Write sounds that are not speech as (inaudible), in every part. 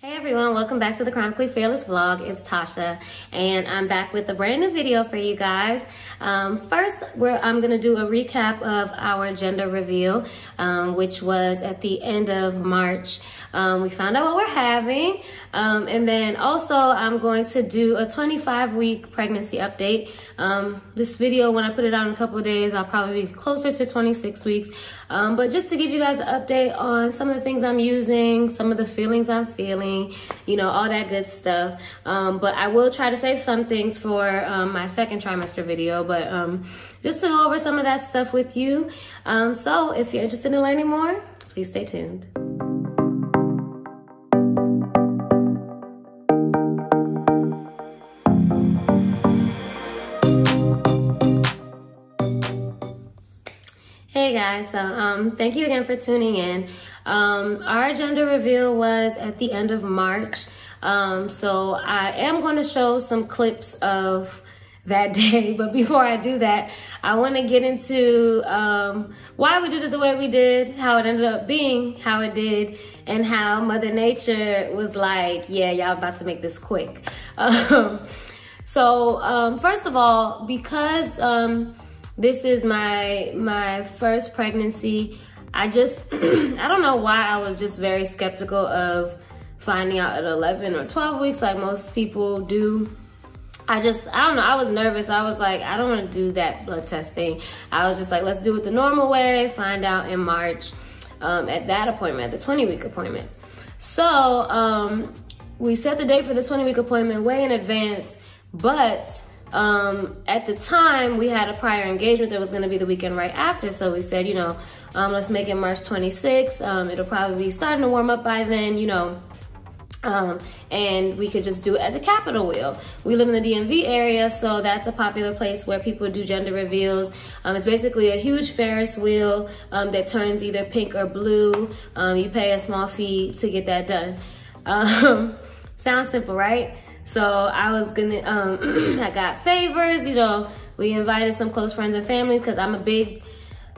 Hey everyone, welcome back to the Chronically Fearless vlog. It's Tasha and I'm back with a brand new video for you guys. Um, first, I'm to do a recap of our gender reveal, um, which was at the end of March. Um, we found out what we're having. Um, and then also I'm going to do a 25 week pregnancy update. Um, this video, when I put it out in a couple of days, I'll probably be closer to 26 weeks. Um, but just to give you guys an update on some of the things I'm using, some of the feelings I'm feeling, you know, all that good stuff. Um, but I will try to save some things for um, my second trimester video, but um, just to go over some of that stuff with you. Um, so if you're interested in learning more, please stay tuned. Guys, so um, thank you again for tuning in. Um, our gender reveal was at the end of March. Um, so I am going to show some clips of that (laughs) day. But before I do that, I want to get into um, why we did it the way we did, how it ended up being how it did, and how Mother Nature was like, yeah, y'all about to make this quick. (laughs) Um, so um, first of all, because um, this is my my first pregnancy, I just, (clears throat) I don't know why I was just very skeptical of finding out at 11 or 12 weeks like most people do. I just, I don't know, I was nervous. I was like, I don't want to do that blood test thing. I was just like, let's do it the normal way, find out in March um, at that appointment, the 20 week appointment. So um, we set the date for the 20 week appointment way in advance, but um, at the time we had a prior engagement that was going to be the weekend right after. So we said, you know, um, let's make it March 26th. Um, it'll probably be starting to warm up by then, you know, um, and we could just do it at the Capital Wheel. We live in the DMV area, so that's a popular place where people do gender reveals. Um, it's basically a huge Ferris wheel um, that turns either pink or blue. Um, you pay a small fee to get that done. (laughs) Um, sounds simple, right? So I was gonna, um, (clears throat) I got favors, you know, we invited some close friends and family because I'm a big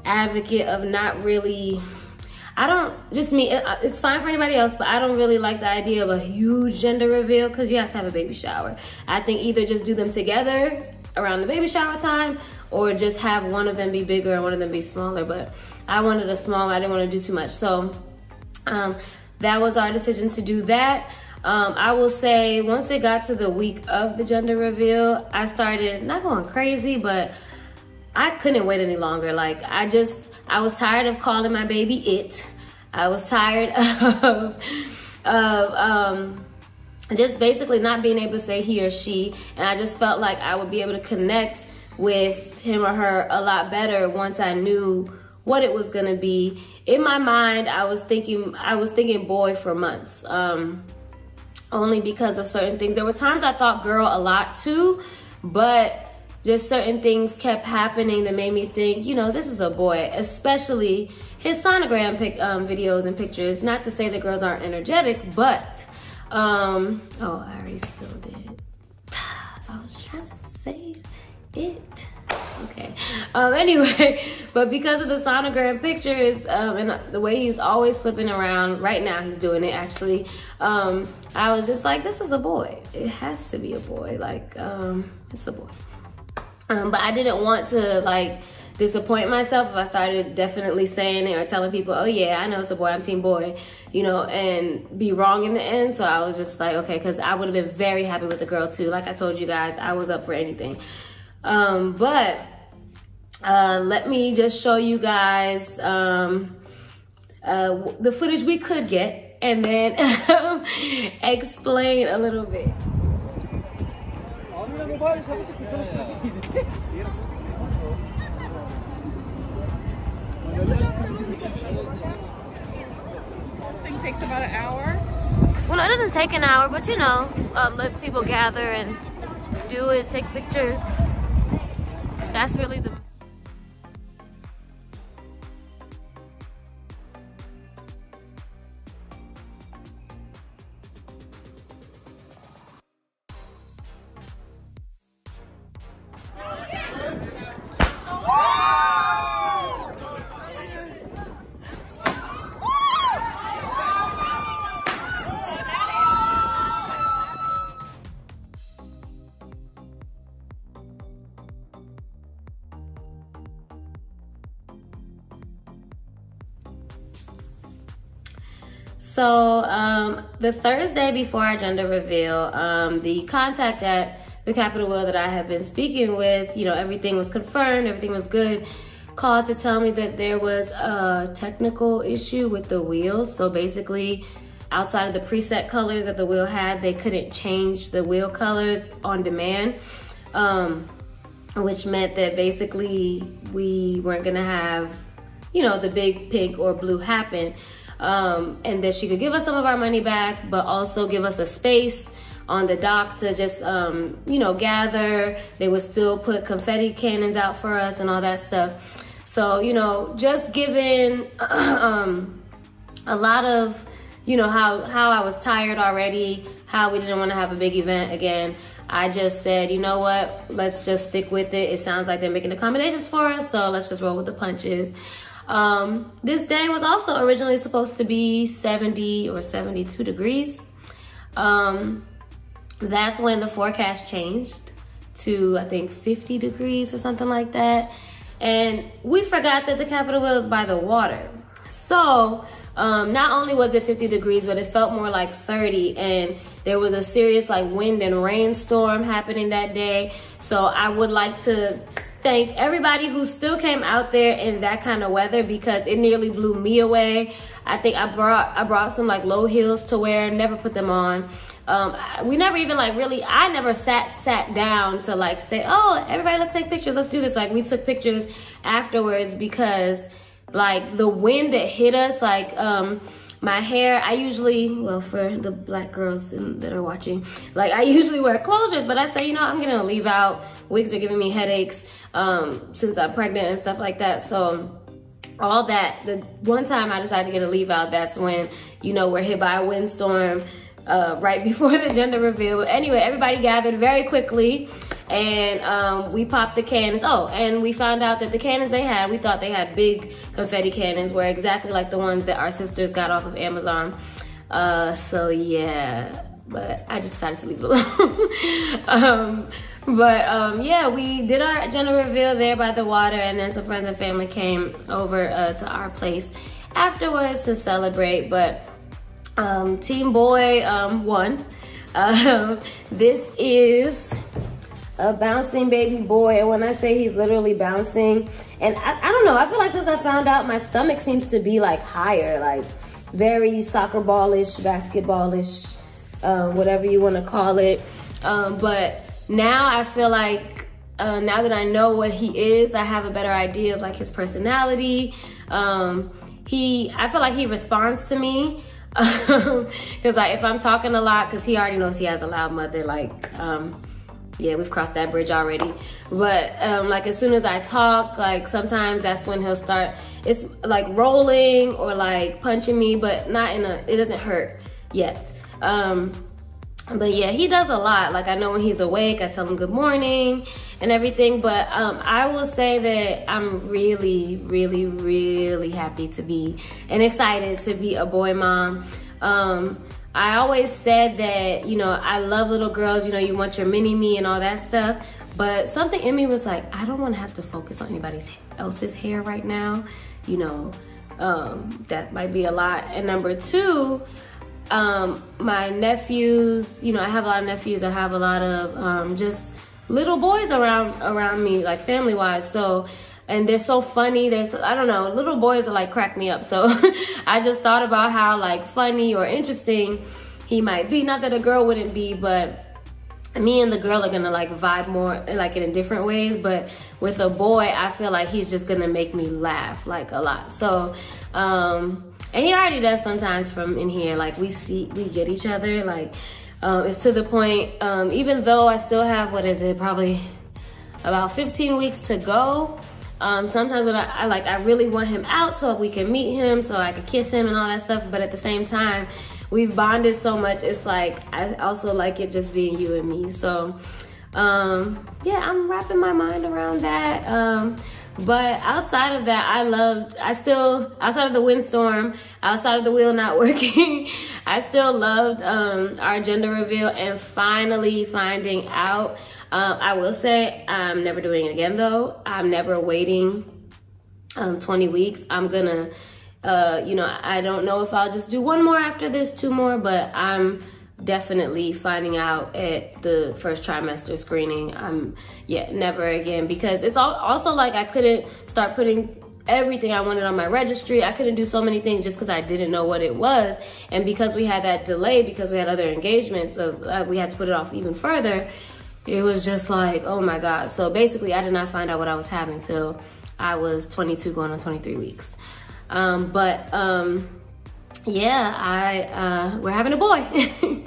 advocate of not really I don't, just me, it, it's fine for anybody else, but I don't really like the idea of a huge gender reveal because you have to have a baby shower. I think either just do them together around the baby shower time or just have one of them be bigger and one of them be smaller. But I wanted a small, I didn't want to do too much. So um, that was our decision to do that. Um, I will say once it got to the week of the gender reveal, I started not going crazy, but I couldn't wait any longer. Like I just, I was tired of calling my baby it. I was tired (laughs) of, of um, just basically not being able to say he or she. And I just felt like I would be able to connect with him or her a lot better once I knew what it was gonna be. In my mind, I was thinking, I was thinking boy for months. Um, only because of certain things. There were times I thought girl a lot too, but just certain things kept happening that made me think, you know, this is a boy, especially his sonogram pic, um, videos and pictures. Not to say that girls aren't energetic, but, um, oh, I already spilled it. (sighs) I was trying to save it. (laughs) Um, anyway, (laughs) but because of the sonogram pictures um, and the way he's always flipping around, right now he's doing it actually, um, I was just like, this is a boy. It has to be a boy. Like, um, it's a boy. Um, but I didn't want to like disappoint myself if I started definitely saying it or telling people, oh yeah, I know it's a boy, I'm team boy, you know, and be wrong in the end. So I was just like, okay, because I would have been very happy with the girl too. Like I told you guys, I was up for anything. Um, but uh, let me just show you guys um, uh, the footage we could get and then (laughs) explain a little bit. Thing takes about an hour. Well, it doesn't take an hour, but you know, um, let people gather and do it, take pictures. That's really the So um, the Thursday before our gender reveal, um, the contact at the Capital Wheel that I have been speaking with, you know, everything was confirmed, everything was good, called to tell me that there was a technical issue with the wheels. So basically, outside of the preset colors that the wheel had, they couldn't change the wheel colors on demand. Um, which meant that basically we weren't gonna have, you know, the big pink or blue happen. Um, and that she could give us some of our money back, but also give us a space on the dock to just, um, you know, gather. They would still put confetti cannons out for us and all that stuff. So, you know, just given (clears throat) um, a lot of, you know, how, how I was tired already, how we didn't want to have a big event again. I just said, you know what, let's just stick with it. It sounds like they're making accommodations for us, so let's just roll with the punches. Um, this day was also originally supposed to be 70 or 72 degrees. Um, that's when the forecast changed to, I think, 50 degrees or something like that. And we forgot that the Capital Wheel is by the water. So um, not only was it 50 degrees, but it felt more like 30 and there was a serious like wind and rainstorm happening that day. So I would like to thank everybody who still came out there in that kind of weather because it nearly blew me away. I think I brought I brought some like low heels to wear, never put them on. Um, we never even like really, I never sat sat down to like say, oh, everybody let's take pictures, let's do this. Like we took pictures afterwards because like the wind that hit us, like um, my hair, I usually, well, for the black girls that are watching, like I usually wear closures, but I say, you know, I'm gonna leave out. Wigs are giving me headaches um, since I'm pregnant and stuff like that. So all that, the one time I decided to get a leave out, that's when, you know, we're hit by a windstorm uh, right (laughs) before the gender reveal. But anyway, everybody gathered very quickly and um, we popped the cannons. Oh, and we found out that the cannons they had, we thought they had big confetti cannons, were exactly like the ones that our sisters got off of Amazon. Uh, so yeah, but I just decided to leave it alone. (laughs) um, but um, yeah, we did our gender reveal there by the water, and then some friends and family came over uh, to our place afterwards to celebrate. But um, Team Boy um, won. (laughs) Um, this is a bouncing baby boy. And when I say he's literally bouncing, and I, I don't know, I feel like since I found out, my stomach seems to be like higher, like very soccer ballish, basketballish, uh, whatever you want to call it. Um, but now I feel like uh, now that I know what he is, I have a better idea of like his personality. Um, he, I feel like he responds to me (laughs) because like if I'm talking a lot, because he already knows he has a loud mother, like um, yeah, we've crossed that bridge already. But um, like as soon as I talk, like sometimes that's when he'll start, it's like rolling or like punching me, but not in a, it doesn't hurt yet. Um, but yeah, he does a lot. Like I know when he's awake, I tell him good morning and everything. But um, I will say that I'm really, really, really happy to be and excited to be a boy mom. Um, I always said that, you know, I love little girls, you know, you want your mini me and all that stuff. But something in me was like, I don't want to have to focus on anybody else's hair right now. You know, um, that might be a lot. And number two, um, my nephews, you know, I have a lot of nephews. I have a lot of um, just little boys around around me, like family wise. So and they're so funny. There's, I don't know, little boys are like crack me up. So (laughs) I just thought about how like funny or interesting he might be. Not that a girl wouldn't be, but me and the girl are gonna like vibe more like in different ways. But with a boy, I feel like he's just gonna make me laugh like a lot. So, um, and he already does sometimes from in here. Like we see, we get each other. Like um, it's to the point, um, even though I still have, what is it, probably about 15 weeks to go, um, sometimes when I, I, like, I really want him out so we can meet him, so I can kiss him and all that stuff. But at the same time, we've bonded so much. It's like, I also like it just being you and me. So, um, yeah, I'm wrapping my mind around that. But outside of that, I loved, I still, outside of the windstorm, outside of the wheel not (laughs) working, I still loved um, our gender reveal and finally finding out um, I will say I'm never doing it again though. I'm never waiting um, 20 weeks. I'm gonna Uh, you know, I don't know if I'll just do one more after this, two more, but I'm definitely finding out at the first trimester screening. I'm, yeah, never again because it's also like I couldn't start putting everything I wanted on my registry. I couldn't do so many things just because I didn't know what it was. And because we had that delay, because we had other engagements, of uh, we had to put it off even further, it was just like, oh my God. So basically, I did not find out what I was having till I was 22 going on 23 weeks. Um, but um, yeah, I uh, we're having a boy.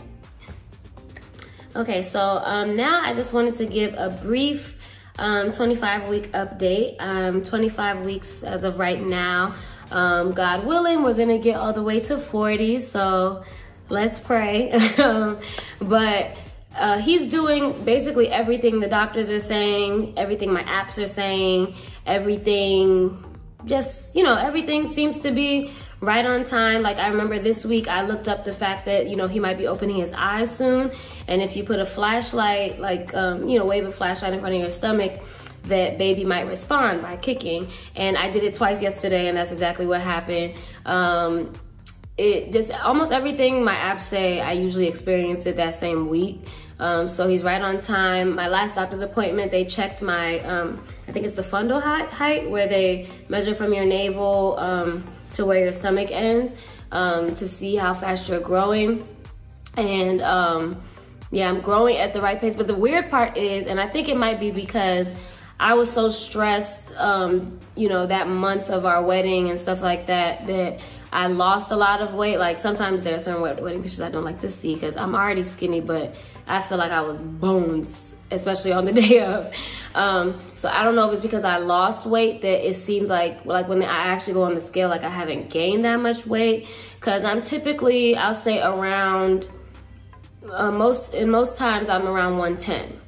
(laughs) okay, so um, now I just wanted to give a brief um, 25 week update. Um, 25 weeks as of right now. Um, God willing, we're gonna get all the way to 40. So let's pray. (laughs) But uh, he's doing basically everything the doctors are saying, everything my apps are saying, everything, just, you know, everything seems to be right on time. Like I remember this week, I looked up the fact that, you know, he might be opening his eyes soon. And if you put a flashlight, like, um, you know, wave a flashlight in front of your stomach, that baby might respond by kicking. And I did it twice yesterday and that's exactly what happened. Um, it just almost everything my apps say, I usually experience it that same week. Um, so he's right on time. My last doctor's appointment, they checked my, um, I think it's the fundal height, height, where they measure from your navel um, to where your stomach ends um, to see how fast you're growing. And um, yeah, I'm growing at the right pace. But the weird part is, and I think it might be because I was so stressed, um, you know, that month of our wedding and stuff like that, that I lost a lot of weight. Like sometimes there are certain wedding pictures I don't like to see because I'm already skinny, but I feel like I was bones, especially on the (laughs) day of. Um, so I don't know if it's because I lost weight that it seems like, like when I actually go on the scale, like I haven't gained that much weight. Cause I'm typically, I'll say around, uh, most, in most times I'm around 110.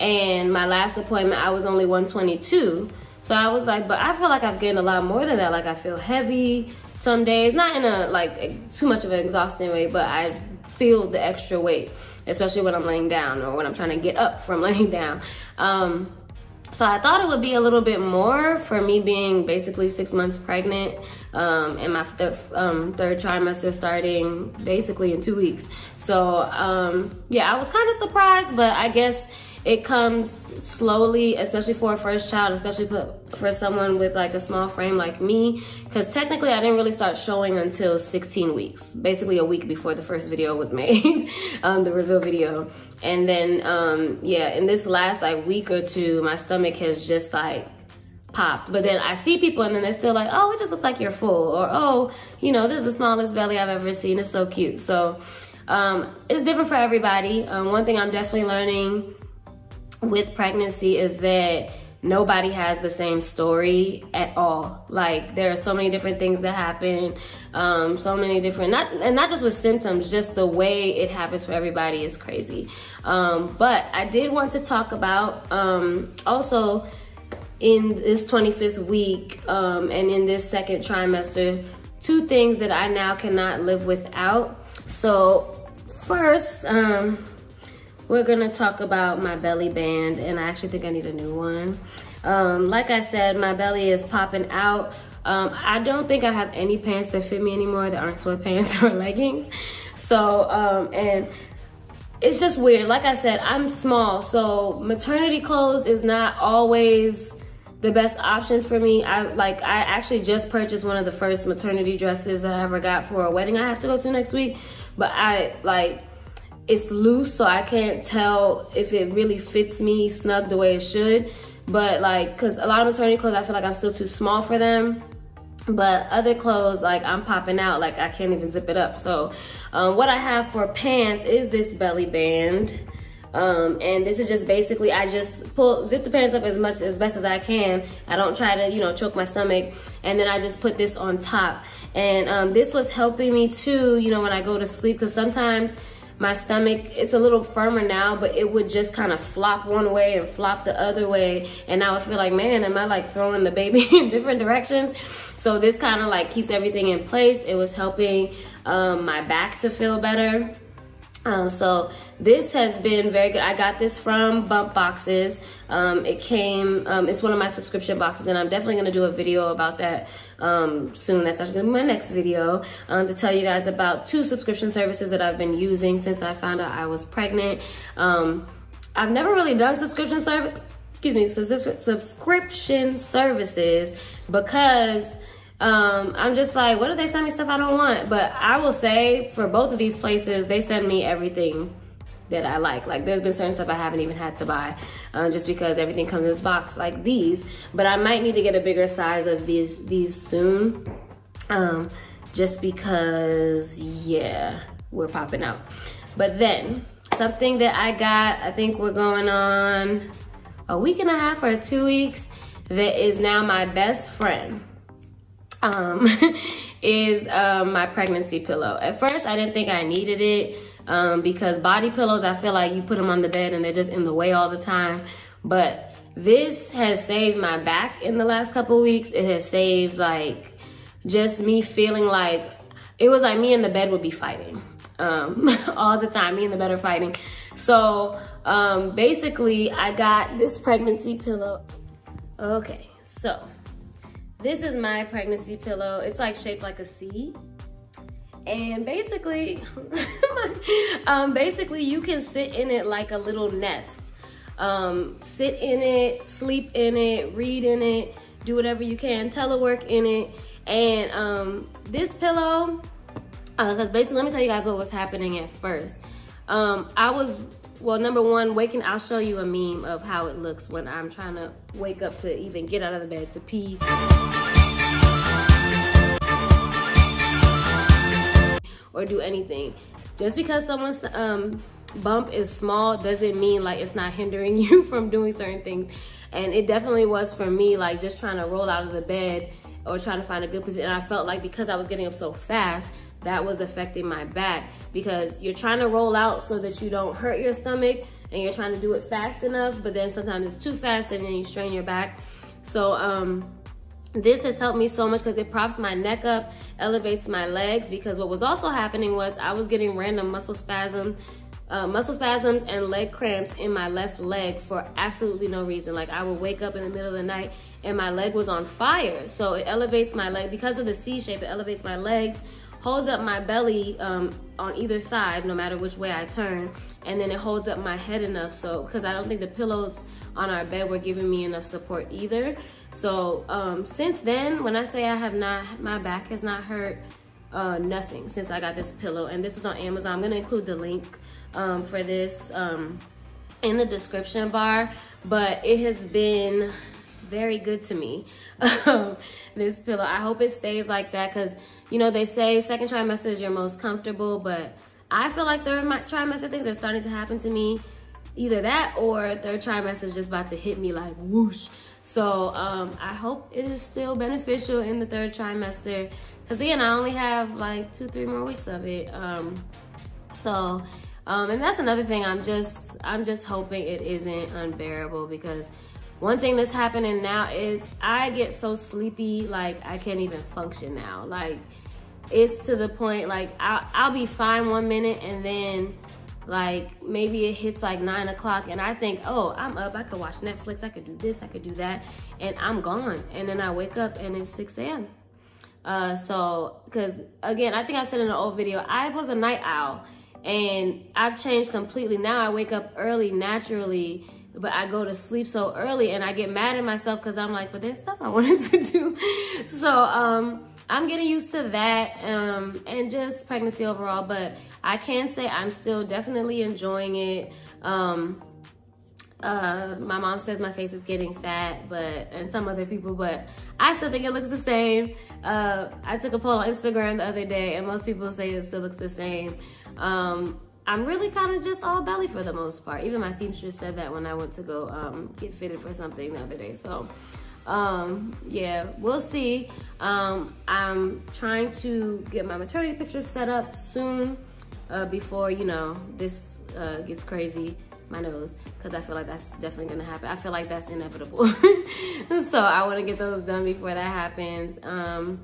And my last appointment, I was only 122. So I was like, but I feel like I've gained a lot more than that. Like I feel heavy some days, not in a like too much of an exhausting way, but I feel the extra weight especially when I'm laying down or when I'm trying to get up from (laughs) laying down. Um, so I thought it would be a little bit more for me being basically six months pregnant um, and my th um, third trimester starting basically in two weeks. So um, yeah, I was kind of surprised, but I guess it comes slowly, especially for a first child, especially for someone with like a small frame like me. Because technically I didn't really start showing until 16 weeks, basically a week before the first video was (laughs) made, um, the reveal video. And then, um, yeah, in this last like week or two, my stomach has just like popped. But then I see people and then they're still like, oh, it just looks like you're full. Or, oh, you know, this is the smallest belly I've ever seen. It's so cute. So um, it's different for everybody. Um, one thing I'm definitely learning with pregnancy is that nobody has the same story at all. Like there are so many different things that happen, um, so many different, not and not just with symptoms, just the way it happens for everybody is crazy. Um, but I did want to talk about um, also in this 25th week um, and in this second trimester, two things that I now cannot live without. So first, um, we're gonna talk about my belly band and I actually think I need a new one. Um, like I said, my belly is popping out. Um, I don't think I have any pants that fit me anymore that aren't sweatpants (laughs) or leggings. So, um, and it's just weird. Like I said, I'm small, so maternity clothes is not always the best option for me. I like I actually just purchased one of the first maternity dresses I ever got for a wedding I have to go to next week. But I like it's loose so I can't tell if it really fits me snug the way it should. But like, cause a lot of maternity clothes, I feel like I'm still too small for them. But other clothes, like I'm popping out, like I can't even zip it up. So um, what I have for pants is this belly band. Um, and this is just basically, I just pull, zip the pants up as much, as best as I can. I don't try to, you know, choke my stomach. And then I just put this on top. And um, this was helping me too, you know, when I go to sleep, cause sometimes my stomach, it's a little firmer now, but it would just kind of flop one way and flop the other way. And I would feel like, man, am I like throwing the baby (laughs) in different directions? So this kind of like keeps everything in place. It was helping um, my back to feel better. Um, so this has been very good. I got this from Bump Boxes. Um, it came, um, it's one of my subscription boxes and I'm definitely gonna do a video about that um, soon. That's actually my next video um, to tell you guys about two subscription services that I've been using since I found out I was pregnant. Um, I've never really done subscription service, excuse me, subscription services because um, I'm just like, what if they send me stuff I don't want? But I will say for both of these places, they send me everything that I like. Like there's been certain stuff I haven't even had to buy um, just because everything comes in this box like these. But I might need to get a bigger size of these these soon. Um, just because, yeah, we're popping out. But then something that I got, I think we're going on a week and a half or two weeks that is now my best friend um, (laughs) is um, my pregnancy pillow. At first, I didn't think I needed it um, because body pillows, I feel like you put them on the bed and they're just in the way all the time. But this has saved my back in the last couple weeks. It has saved like just me feeling like it was like me and the bed would be fighting um, (laughs) all the time. Me and the bed are fighting. So um, basically, I got this pregnancy pillow. Okay, so this is my pregnancy pillow. It's like shaped like a C. And basically, (laughs) um, basically you can sit in it like a little nest. Um, sit in it, sleep in it, read in it, do whatever you can, telework in it. And um, this pillow, because uh, basically, let me tell you guys what was happening at first. Um, I was, well, number one, waking, I'll show you a meme of how it looks when I'm trying to wake up to even get out of the bed to pee. Or do anything. Just because someone's um, bump is small doesn't mean like it's not hindering (laughs) you from doing certain things. And it definitely was for me, like just trying to roll out of the bed or trying to find a good position. And I felt like because I was getting up so fast, that was affecting my back because you're trying to roll out so that you don't hurt your stomach and you're trying to do it fast enough, but then sometimes it's too fast and then you strain your back. So um, this has helped me so much because it props my neck up, elevates my legs because what was also happening was I was getting random muscle spasms, uh, muscle spasms and leg cramps in my left leg for absolutely no reason. Like I would wake up in the middle of the night and my leg was on fire. So it elevates my leg because of the C shape, it elevates my legs, holds up my belly um, on either side, no matter which way I turn. And then it holds up my head enough. So, cause I don't think the pillows on our bed were giving me enough support either. So um, since then, when I say I have not, my back has not hurt, uh, nothing since I got this pillow. And this was on Amazon. I'm gonna include the link um, for this um, in the description bar. But it has been very good to me, (laughs) this pillow. I hope it stays like that because, you know, they say second trimester is your most comfortable, but I feel like third trimester things are starting to happen to me. Either that or third trimester is just about to hit me like whoosh. So um, I hope it is still beneficial in the third trimester. Cause again, I only have like two, three more weeks of it. Um, so, um, and that's another thing I'm just, I'm just hoping it isn't unbearable because one thing that's happening now is I get so sleepy, like I can't even function now. Like it's to the point, like I'll, I'll be fine one minute and then like maybe it hits like nine o'clock and I think, oh, I'm up, I could watch Netflix, I could do this, I could do that, and I'm gone. And then I wake up and it's 6 a.m. Uh, so, cause again, I think I said in an old video, I was a night owl and I've changed completely. Now I wake up early naturally, but I go to sleep so early and I get mad at myself cause I'm like, but there's stuff I (laughs) wanted to do. so, um, I'm getting used to that um, and just pregnancy overall, but I can say I'm still definitely enjoying it. Um, uh, my mom says my face is getting fat, but and some other people, but I still think it looks the same. Uh, I took a poll on Instagram the other day, and most people say it still looks the same. Um, I'm really kind of just all belly for the most part. Even my seamstress said that when I went to go um, get fitted for something the other day. So um yeah we'll see um i'm trying to get my maternity pictures set up soon uh before you know this uh gets crazy my nose because i feel like that's definitely gonna happen i feel like that's inevitable (laughs) so i want to get those done before that happens um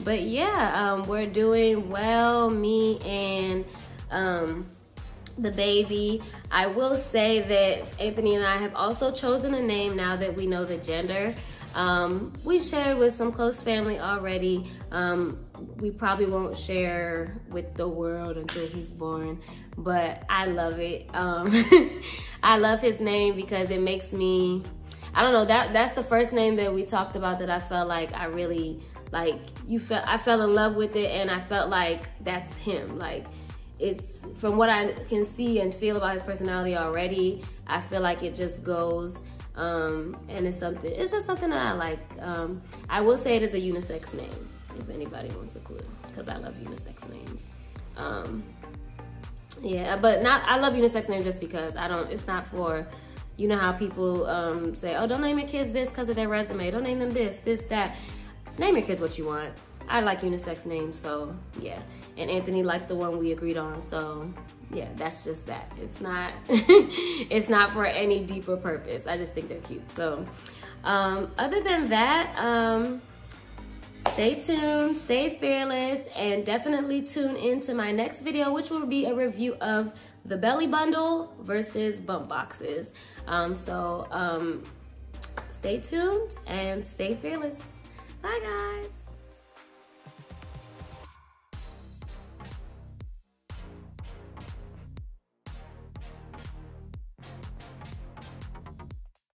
but yeah um we're doing well me and um the baby. I will say that Anthony and I have also chosen a name now that we know the gender. Um, we've shared with some close family already. Um, we probably won't share with the world until he's born, but I love it. Um, (laughs) I love his name because it makes me, I don't know, that that's the first name that we talked about that I felt like I really, like, you felt, I fell in love with it and I felt like that's him. Like, it's, from what I can see and feel about his personality already, I feel like it just goes um, and it's something, it's just something that I like. Um, I will say it is a unisex name, if anybody wants a clue, because I love unisex names. Um, yeah, but not, I love unisex names just because I don't, it's not for, you know how people um, say, oh, don't name your kids this because of their resume. Don't name them this, this, that. Name your kids what you want. I like unisex names, so yeah. And Anthony liked the one we agreed on, so yeah, that's just that. It's not, (laughs) it's not for any deeper purpose. I just think they're cute. So, um, other than that, um, stay tuned, stay fearless, and definitely tune into my next video, which will be a review of the belly bundle versus bump boxes. Um, so, um, stay tuned and stay fearless. Bye guys.